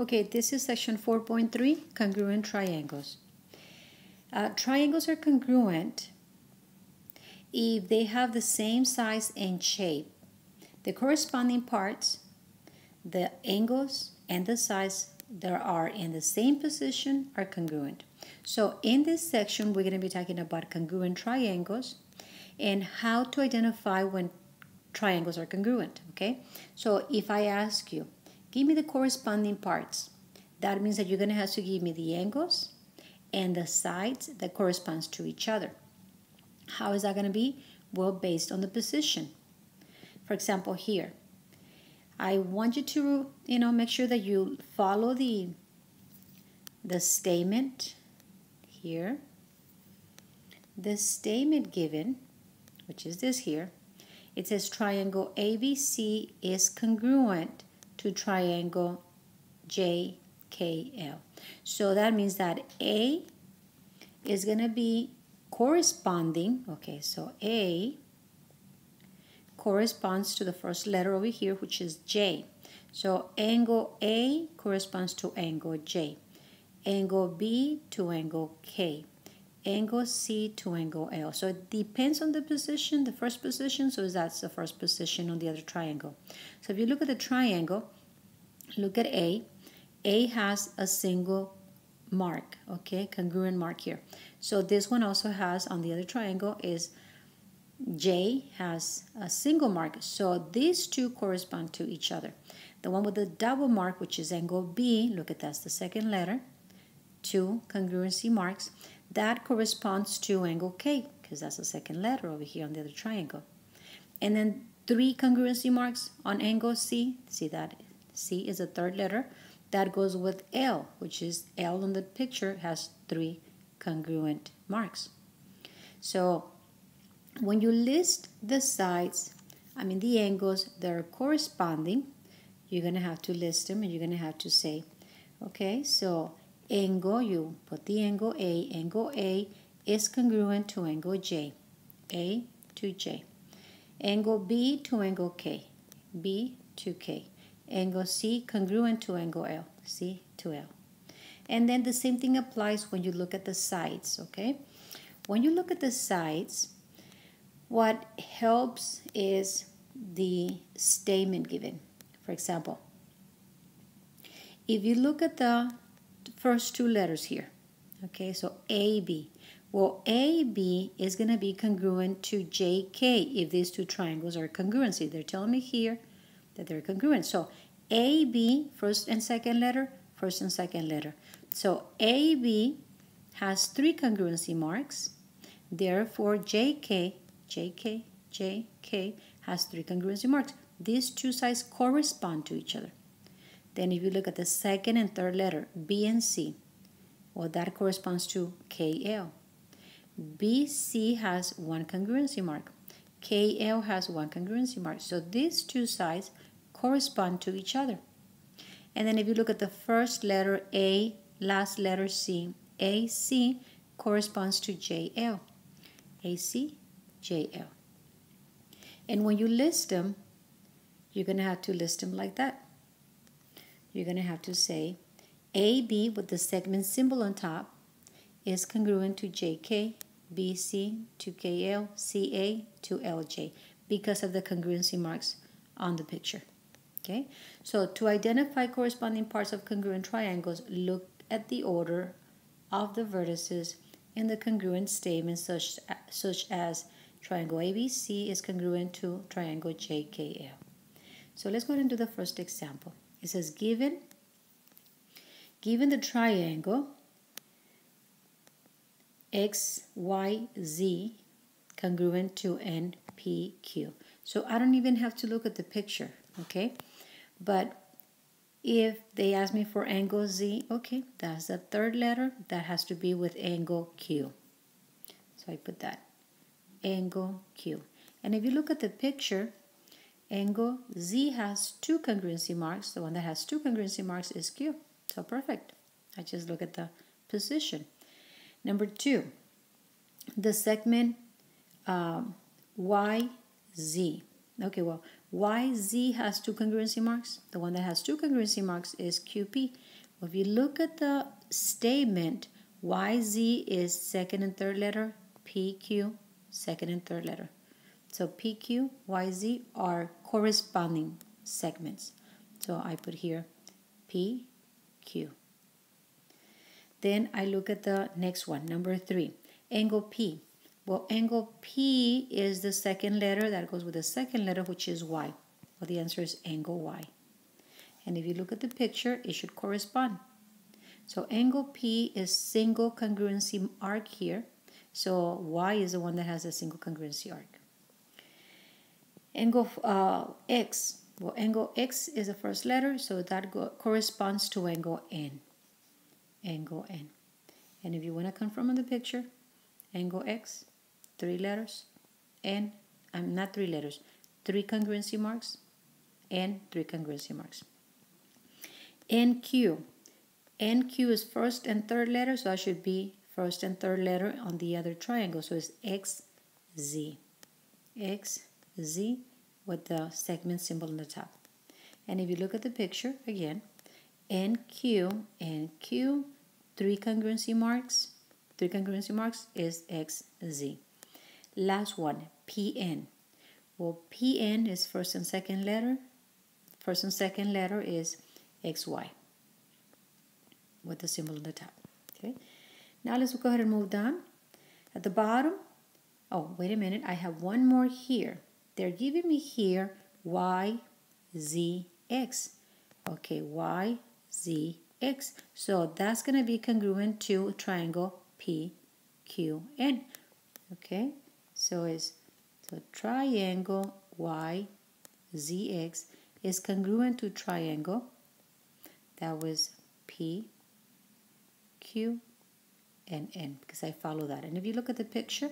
Okay, this is section 4.3, congruent triangles. Uh, triangles are congruent if they have the same size and shape. The corresponding parts, the angles, and the size that are in the same position are congruent. So in this section, we're going to be talking about congruent triangles and how to identify when triangles are congruent, okay? So if I ask you, Give me the corresponding parts. That means that you're going to have to give me the angles and the sides that corresponds to each other. How is that going to be? Well, based on the position. For example, here, I want you to, you know, make sure that you follow the, the statement here. The statement given, which is this here, it says triangle ABC is congruent to triangle JKL. So that means that A is going to be corresponding, okay, so A corresponds to the first letter over here, which is J. So angle A corresponds to angle J. Angle B to angle K. Angle C to angle L. So it depends on the position, the first position, so that's the first position on the other triangle. So if you look at the triangle, look at A. A has a single mark, okay, congruent mark here. So this one also has on the other triangle is J has a single mark. So these two correspond to each other. The one with the double mark, which is angle B, look at that's the second letter, two congruency marks, that corresponds to angle K, because that's the second letter over here on the other triangle. And then three congruency marks on angle C, see that C is the third letter, that goes with L, which is L on the picture has three congruent marks. So when you list the sides, I mean the angles that are corresponding, you're going to have to list them and you're going to have to say, okay, so angle, you put the angle A, angle A is congruent to angle J, A to J. Angle B to angle K, B to K. Angle C congruent to angle L, C to L. And then the same thing applies when you look at the sides, okay? When you look at the sides, what helps is the statement given. For example, if you look at the first two letters here, okay, so AB. Well, AB is going to be congruent to JK if these two triangles are congruency. They're telling me here that they're congruent. So AB, first and second letter, first and second letter. So AB has three congruency marks. Therefore, JK, JK, JK has three congruency marks. These two sides correspond to each other. Then if you look at the second and third letter, B and C, well, that corresponds to KL. BC has one congruency mark. KL has one congruency mark. So these two sides correspond to each other. And then if you look at the first letter A, last letter C, AC corresponds to JL. AC, JL. And when you list them, you're going to have to list them like that you're going to have to say AB with the segment symbol on top is congruent to JK, BC to KL, CA to LJ because of the congruency marks on the picture. Okay, so to identify corresponding parts of congruent triangles, look at the order of the vertices in the congruent statement such, such as triangle ABC is congruent to triangle JKL. So let's go into the first example. It says given given the triangle XYZ congruent to NPQ. So I don't even have to look at the picture, okay? But if they ask me for angle Z, okay, that's the third letter. That has to be with angle Q. So I put that, angle Q. And if you look at the picture, angle Z has two congruency marks. The one that has two congruency marks is Q. So perfect. I just look at the position. Number two, the segment um, YZ. Okay, well, YZ has two congruency marks. The one that has two congruency marks is QP. Well, if you look at the statement, YZ is second and third letter, PQ, second and third letter. So PQ, YZ are corresponding segments. So I put here PQ. Then I look at the next one, number three, angle P. Well, angle P is the second letter that goes with the second letter, which is Y. Well, the answer is angle Y. And if you look at the picture, it should correspond. So angle P is single congruency arc here. So Y is the one that has a single congruency arc. Angle uh, X. Well, angle X is the first letter, so that corresponds to angle N. Angle N. And if you want to confirm on the picture, angle X three letters, and I'm not three letters, three congruency marks, and three congruency marks. NQ. NQ is first and third letter, so I should be first and third letter on the other triangle. So it's XZ. XZ with the segment symbol on the top. And if you look at the picture again, NQ and Q, three congruency marks, three congruency marks is XZ. Last one, PN. Well, PN is first and second letter. First and second letter is XY with the symbol on the top. Okay. Now let's go ahead and move down. At the bottom, oh, wait a minute. I have one more here. They're giving me here Y, Z, X. Okay, Y, Z, X. So that's going to be congruent to triangle P, Q, N. Okay. So it's so triangle y, z, x is congruent to triangle that was p q and n because I follow that. And if you look at the picture,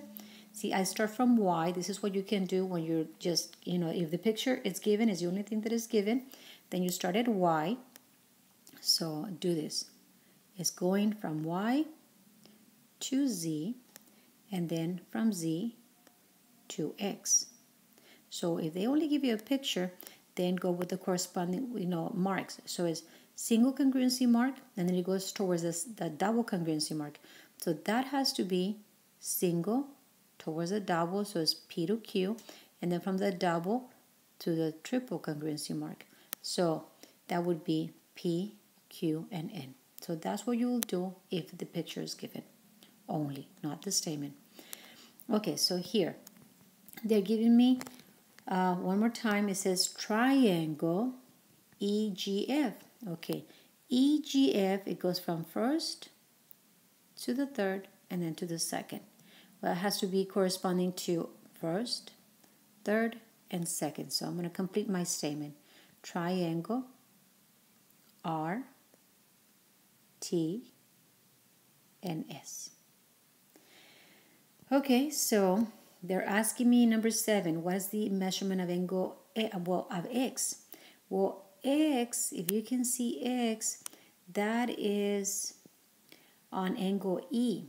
see I start from y. This is what you can do when you're just, you know, if the picture is given is the only thing that is given, then you start at y. So do this. It's going from y to z and then from z to x. So if they only give you a picture, then go with the corresponding you know marks. So it's single congruency mark, and then it goes towards this, the double congruency mark. So that has to be single towards a double, so it's P to Q, and then from the double to the triple congruency mark. So that would be P, Q, and N. So that's what you will do if the picture is given only, not the statement. Okay, so here they're giving me uh, one more time it says triangle EGF okay EGF it goes from first to the third and then to the second well it has to be corresponding to first third and second so I'm going to complete my statement triangle R T and S okay so they're asking me number seven, what is the measurement of angle, well, of x? Well, x, if you can see x, that is on angle E.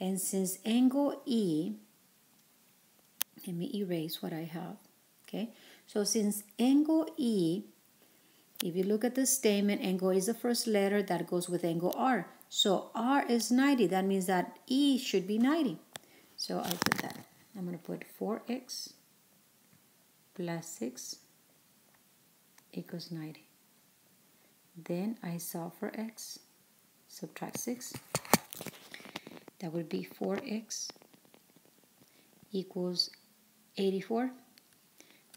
And since angle E, let me erase what I have, okay? So since angle E, if you look at the statement, angle is the first letter that goes with angle R. So R is 90. That means that E should be 90. So I put that. I'm going to put 4x plus 6 equals 90. Then I solve for x, subtract 6. That would be 4x equals 84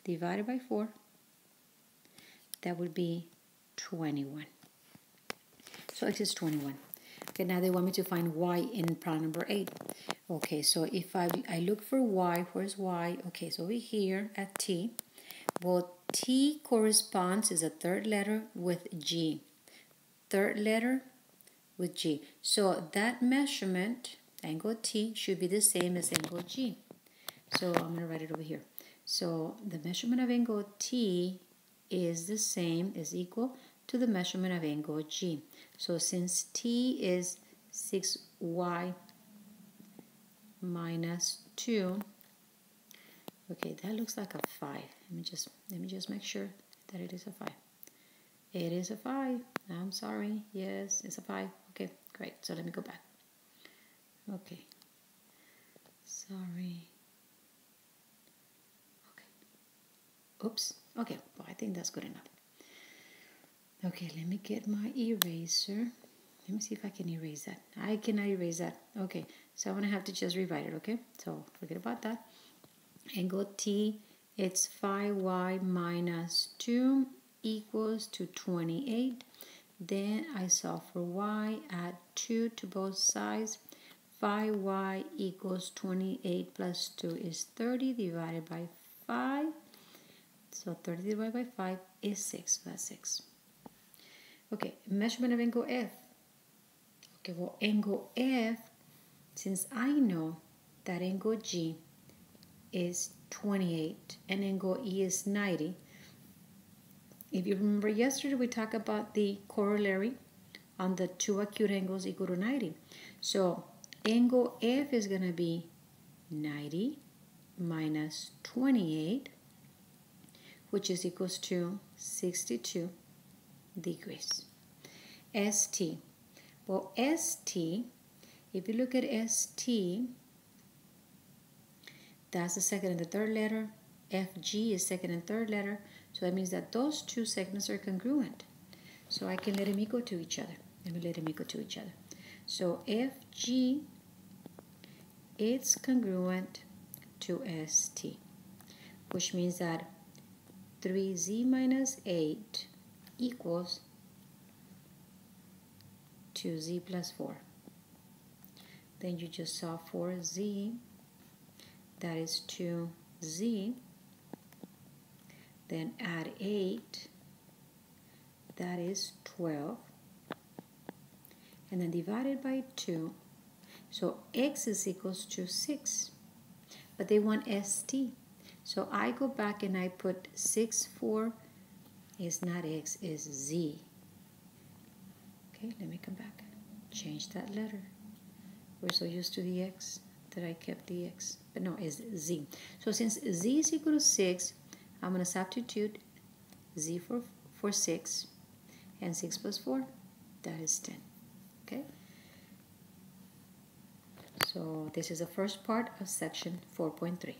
divided by 4. That would be 21. So x is 21. Okay, now they want me to find y in problem number 8. Okay, so if I, I look for y, where's y? Okay, so over here at t, well, t corresponds is a third letter with g. Third letter with g. So that measurement, angle t, should be the same as angle g. So I'm going to write it over here. So the measurement of angle t is the same, is equal to the measurement of angle G. So since T is 6y minus 2, Okay, that looks like a 5. Let me just let me just make sure that it is a 5. It is a 5. I'm sorry. Yes, it's a 5. Okay, great. So let me go back. Okay. Sorry. Okay. Oops. Okay, well, I think that's good enough. Okay, let me get my eraser. Let me see if I can erase that. I cannot erase that. Okay, so I'm going to have to just rewrite it, okay? So forget about that. Angle T, it's 5y minus 2 equals to 28. Then I solve for y, add 2 to both sides. 5y equals 28 plus 2 is 30 divided by 5. So 30 divided by 5 is 6. So that's 6. Okay, measurement of angle F. Okay, well, angle F, since I know that angle G is 28 and angle E is 90, if you remember yesterday, we talked about the corollary on the two acute angles equal to 90. So angle F is going to be 90 minus 28, which is equals to 62 degrees. ST. Well, ST, if you look at ST, that's the second and the third letter. FG is second and third letter. So that means that those two segments are congruent. So I can let them equal to each other. Let me let them equal to each other. So FG, it's congruent to ST, which means that 3z minus 8 equals 2z plus 4. Then you just solve for z, that is 2z. Then add 8, that is 12. And then divided by 2, so x is equals to 6. But they want st. So I go back and I put 6, 4 is not x, is z. Okay, let me come back. Change that letter. We're so used to the x that I kept the x. But no, it's z. So since z is equal to 6, I'm going to substitute z for, for 6. And 6 plus 4, that is 10. Okay? So this is the first part of section 4.3.